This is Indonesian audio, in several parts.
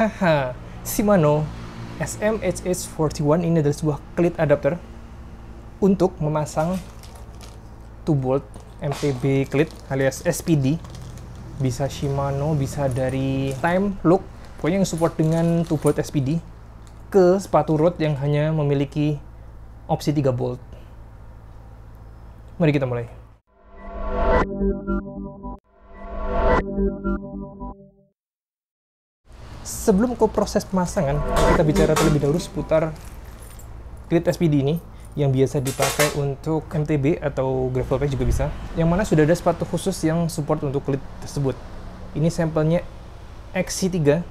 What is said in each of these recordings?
Haha, Shimano SMHH41 ini adalah sebuah klit adapter untuk memasang 2 bolt MTB klit alias SPD bisa Shimano, bisa dari Time, Look, pokoknya yang support dengan 2 bolt SPD ke sepatu road yang hanya memiliki opsi 3 bolt. Mari kita mulai. Sebelum ke proses pemasangan, kita bicara terlebih dahulu seputar klit SPD ini yang biasa dipakai untuk MTB atau gravel bike juga bisa. Yang mana sudah ada sepatu khusus yang support untuk klit tersebut. Ini sampelnya XC3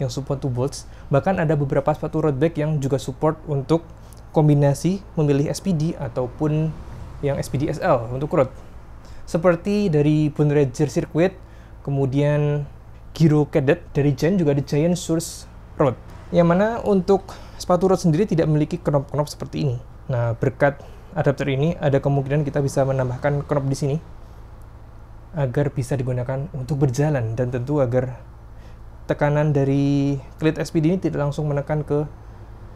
yang support 2 bolts. Bahkan ada beberapa sepatu road bike yang juga support untuk kombinasi memilih SPD ataupun yang SPD SL untuk road. Seperti dari Bunrager Circuit, kemudian Giro Cadet dari Giant juga ada Giant Source Road. Yang mana untuk sepatu road sendiri tidak memiliki knop-knop seperti ini. Nah, berkat adapter ini ada kemungkinan kita bisa menambahkan knop di sini agar bisa digunakan untuk berjalan dan tentu agar tekanan dari klit SPD ini tidak langsung menekan ke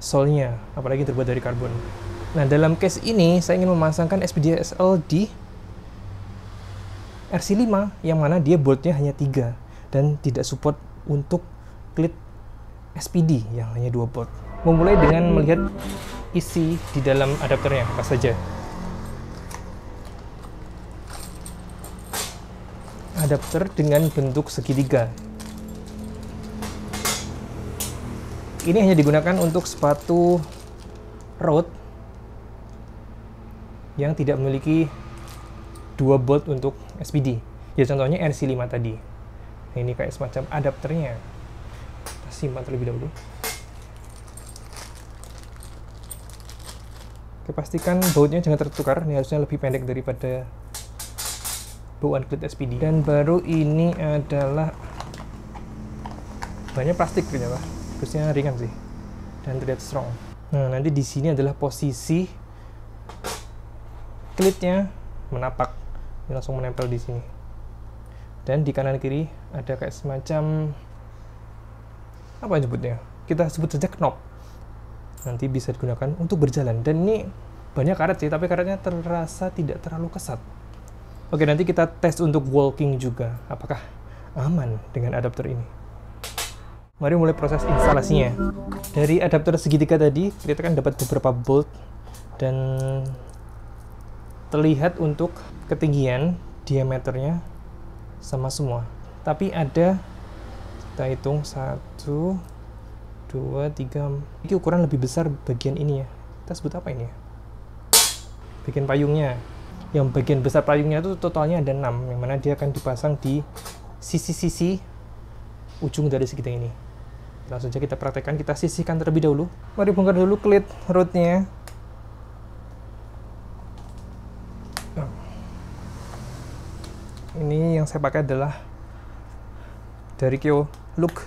solnya, apalagi terbuat dari karbon. Nah, dalam case ini saya ingin memasangkan SPD SL di RC5 yang mana dia boltnya hanya 3 dan tidak support untuk klit SPD yang hanya 2 bolt. Memulai dengan melihat isi di dalam adapternya apa saja. Adapter dengan bentuk segitiga. Ini hanya digunakan untuk sepatu road yang tidak memiliki dua bolt untuk SPD. Ya contohnya RC5 tadi. Nah, ini kayak semacam adapternya. Kita simpan terlebih dahulu. Oke, pastikan bautnya jangan tertukar. Ini harusnya lebih pendek daripada bauan klit SPD. Dan baru ini adalah banyak plastik ternyata. Terusnya ringan sih dan terlihat strong. Nah, nanti di sini adalah posisi klitnya menapak. Ini langsung menempel di sini. Dan di kanan kiri ada kayak semacam apa nyebutnya? Kita sebut saja knob. Nanti bisa digunakan untuk berjalan. Dan ini banyak karet sih, tapi karetnya terasa tidak terlalu kesat. Oke, nanti kita tes untuk walking juga. Apakah aman dengan adapter ini? Mari mulai proses instalasinya. Dari adapter segitiga tadi, kita kan dapat beberapa bolt dan terlihat untuk ketinggian diameternya sama semua. Tapi ada kita hitung satu, dua, tiga. Ini ukuran lebih besar bagian ini ya. Kita sebut apa ini ya? Bagian payungnya. Yang bagian besar payungnya itu totalnya ada 6, yang mana dia akan dipasang di sisi-sisi ujung dari segitiga ini langsung saja kita praktekkan kita sisihkan terlebih dahulu mari bongkar dulu klit rootnya ini yang saya pakai adalah dari Kyo. Look.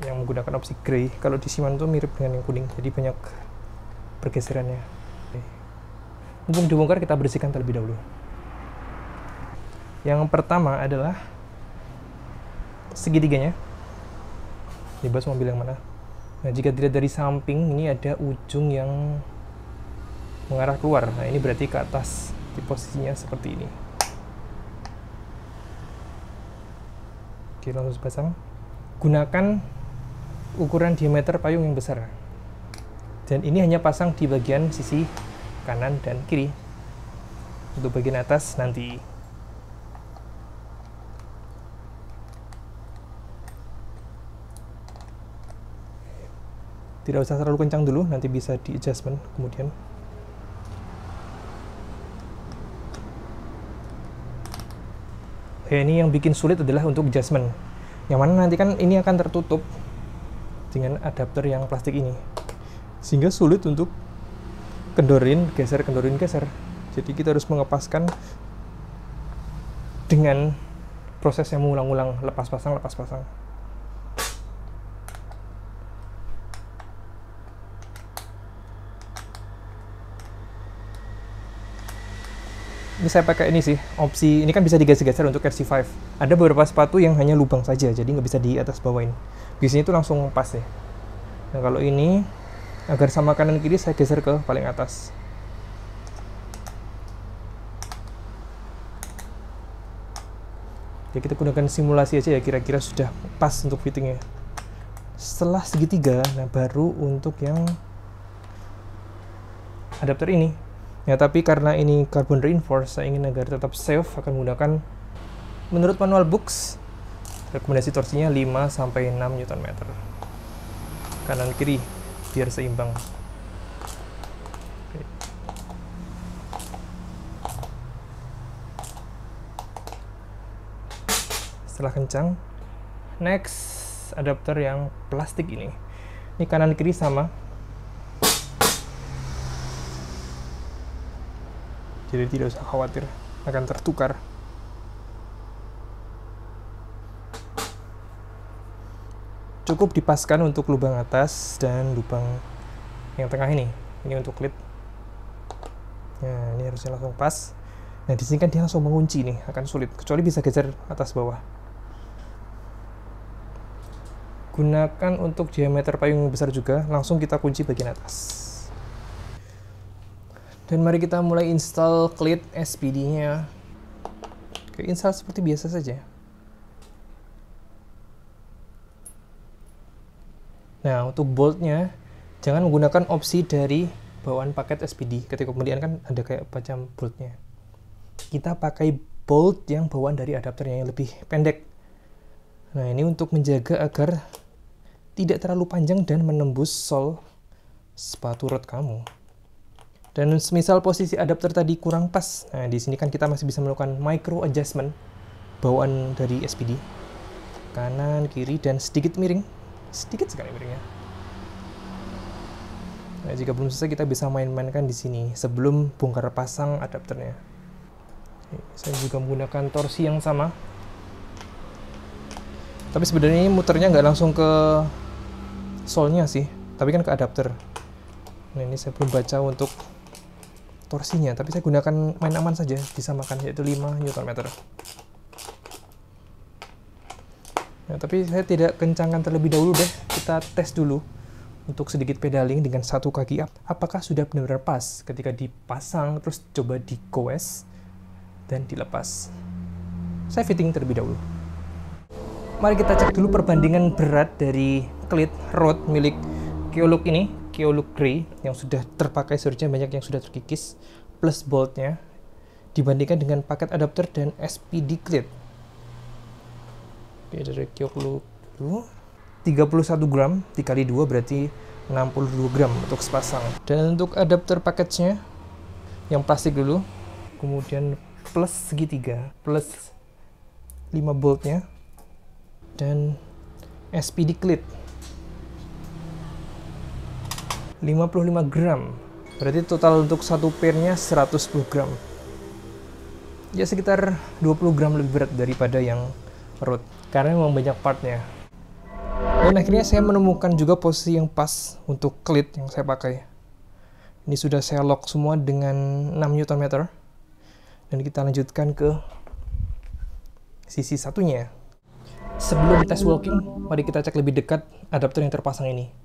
Yang menggunakan opsi grey. Kalau di Shimano itu mirip dengan yang kuning jadi banyak pergeserannya. Mumpung dibongkar kita bersihkan terlebih dahulu. Yang pertama adalah segitiganya. Bebas mobil yang mana. Nah jika dilihat dari samping ini ada ujung yang mengarah keluar. Nah ini berarti ke atas di posisinya seperti ini oke langsung pasang gunakan ukuran diameter payung yang besar. Dan ini hanya pasang di bagian sisi kanan dan kiri untuk bagian atas nanti. Tidak usah terlalu kencang dulu nanti bisa di adjustment kemudian Oke, ini yang bikin sulit adalah untuk adjustment yang mana nanti kan ini akan tertutup dengan adapter yang plastik ini. Sehingga sulit untuk kendorin geser kendorin geser. Jadi kita harus mengepaskan dengan proses yang mengulang-ulang lepas pasang lepas pasang saya pakai ini sih opsi ini kan bisa digeser-geser untuk RC5 ada beberapa sepatu yang hanya lubang saja jadi nggak bisa di atas bawain biasanya itu langsung pas ya nah kalau ini agar sama kanan kiri saya geser ke paling atas. Ya kita gunakan simulasi aja ya kira-kira sudah pas untuk fittingnya. Setelah segitiga nah baru untuk yang adapter ini Ya, tapi karena ini carbon reinforced, saya ingin agar tetap safe akan menggunakan menurut manual books rekomendasi torsinya 5 sampai 6 Nm. Kanan kiri biar seimbang. Setelah kencang, next adapter yang plastik ini. Ini kanan kiri sama, jadi tidak usah khawatir akan tertukar. Cukup dipaskan untuk lubang atas dan lubang yang tengah ini. Ini untuk klip nah ini harusnya langsung pas. Nah di sini kan dia langsung mengunci nih akan sulit. Kecuali bisa geser atas bawah. Gunakan untuk diameter payung besar juga. Langsung kita kunci bagian atas dan mari kita mulai install Clit SPD-nya. Oke, install seperti biasa saja. Nah, untuk boltnya, jangan menggunakan opsi dari bawaan paket SPD. Ketika kemudian kan ada kayak macam boltnya. Kita pakai bolt yang bawaan dari adapternya yang lebih pendek. Nah, ini untuk menjaga agar tidak terlalu panjang dan menembus sol sepatu road kamu. Dan misal posisi adapter tadi kurang pas, nah di sini kan kita masih bisa melakukan micro adjustment bawaan dari SPD. Kanan, kiri, dan sedikit miring. Sedikit sekali miringnya. Nah, jika belum selesai kita bisa main-mainkan di sini sebelum bongkar pasang adapternya. Saya juga menggunakan torsi yang sama. Tapi sebenarnya ini muternya nggak langsung ke solnya sih, tapi kan ke adapter. Nah ini saya belum baca untuk torsinya tapi saya gunakan main aman saja disamakan yaitu 5 Nm nah, tapi saya tidak kencangkan terlebih dahulu deh kita tes dulu untuk sedikit pedaling dengan satu kaki up apakah sudah benar-benar pas ketika dipasang terus coba di goes dan dilepas. Saya fitting terlebih dahulu. Mari kita cek dulu perbandingan berat dari klit rod milik Keoluk ini Keoluk Grey yang sudah terpakai seharusnya banyak yang sudah terkikis plus boltnya dibandingkan dengan paket adapter dan SPD clip. Oke, dari Keoluk dulu 31 gram dikali 2 berarti 62 gram untuk sepasang. Dan untuk adapter paketnya yang plastik dulu, kemudian plus segitiga, plus 5 boltnya, dan SPD clip 55 gram. Berarti total untuk satu pairnya 110 gram. Ya sekitar 20 gram lebih berat daripada yang road karena memang banyak partnya. Dan akhirnya saya menemukan juga posisi yang pas untuk klit yang saya pakai. Ini sudah saya lock semua dengan 6 Nm dan kita lanjutkan ke sisi satunya. Sebelum tes walking mari kita cek lebih dekat adapter yang terpasang ini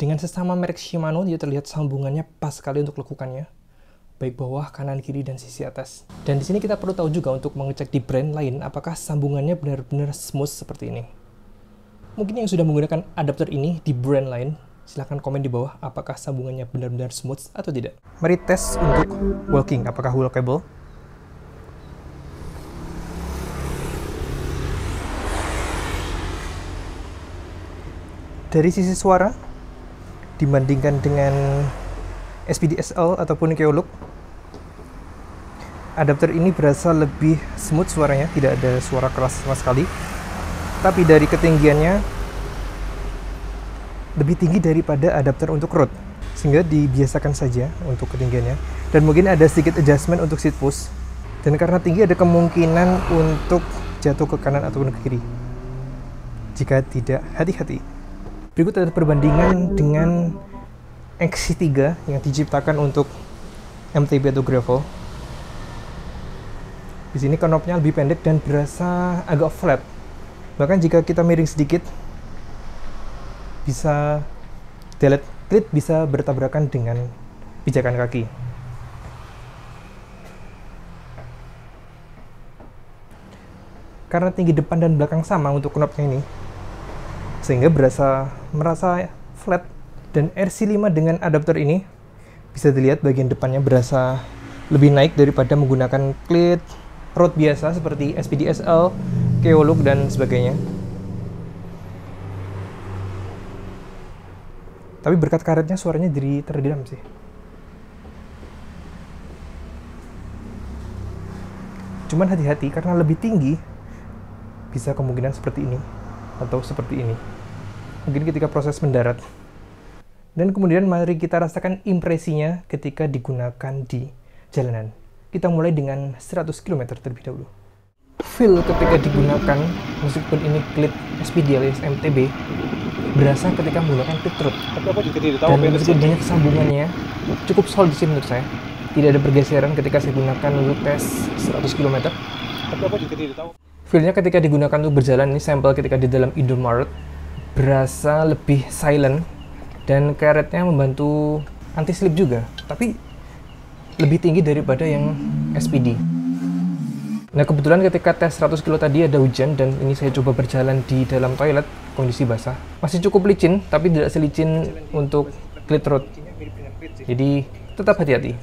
dengan sesama merek Shimano, dia terlihat sambungannya pas sekali untuk lekukannya. Baik bawah, kanan, kiri, dan sisi atas. Dan di sini kita perlu tahu juga untuk mengecek di brand lain, apakah sambungannya benar-benar smooth seperti ini. Mungkin yang sudah menggunakan adapter ini di brand lain, silahkan komen di bawah apakah sambungannya benar-benar smooth atau tidak. Mari tes untuk walking, apakah walkable. Dari sisi suara, dibandingkan dengan SPDSL ataupun Keoluk adapter ini berasa lebih smooth suaranya tidak ada suara keras sama sekali. Tapi dari ketinggiannya lebih tinggi daripada adapter untuk road sehingga dibiasakan saja untuk ketinggiannya. Dan mungkin ada sedikit adjustment untuk seat push. Dan karena tinggi ada kemungkinan untuk jatuh ke kanan ataupun ke kiri. Jika tidak hati-hati Berikut ada perbandingan dengan XC3 yang diciptakan untuk MTB atau gravel. Di sini knopnya lebih pendek dan berasa agak flat. Bahkan jika kita miring sedikit, bisa delete bisa bertabrakan dengan pijakan kaki. Karena tinggi depan dan belakang sama untuk knopnya ini, sehingga berasa merasa flat dan RC5 dengan adapter ini bisa dilihat bagian depannya berasa lebih naik daripada menggunakan klit road biasa seperti SPDSL, Keoluk dan sebagainya. Tapi berkat karetnya suaranya jadi teredam sih. Cuman hati-hati karena lebih tinggi bisa kemungkinan seperti ini atau seperti ini. Mungkin ketika proses mendarat. Dan kemudian mari kita rasakan impresinya ketika digunakan di jalanan. Kita mulai dengan 100 km terlebih dahulu. Feel ketika digunakan, meskipun ini klit SPD alias MTB, berasa ketika menggunakan pit road. Dan meskipun banyak sambungannya, cukup solid sih menurut saya. Tidak ada pergeseran ketika saya gunakan untuk tes 100 km. Feelnya ketika digunakan untuk berjalan ini sampel ketika di dalam Indomaret berasa lebih silent dan karetnya membantu anti slip juga tapi lebih tinggi daripada yang SPD nah kebetulan ketika tes 100 kilo tadi ada hujan dan ini saya coba berjalan di dalam toilet kondisi basah. Masih cukup licin tapi tidak selicin untuk clit road jadi tetap hati-hati